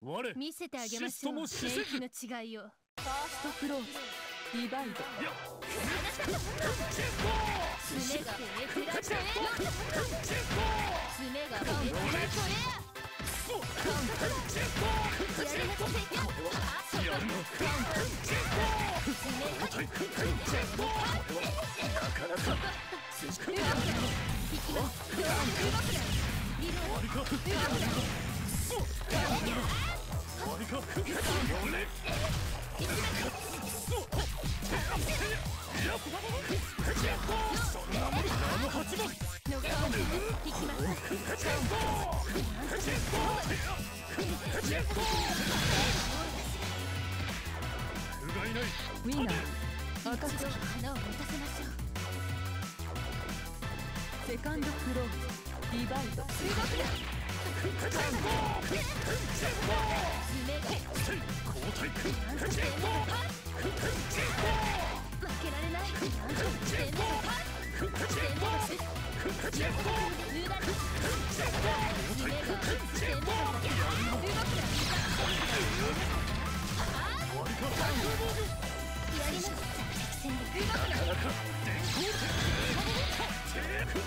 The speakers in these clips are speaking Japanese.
我見せてあげましょう。の違いを。ファーストクローズディバイド爪ががやりなさせやる。の爪がなかなか引きます動くなリロ終わりか終わりか4連そんなもんあの八番ノカウン引きます不甲斐ないウィナー。赤一度花を持たせましょうセカンドクロー。ズディバイド爪が交代君負けられない全部全部全部無駄に爪が全部動く終わりかやります戦略動くななか電光あの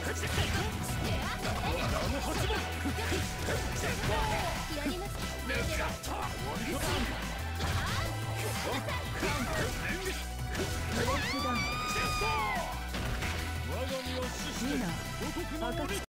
八番やりますやっ。た終わりかいいな。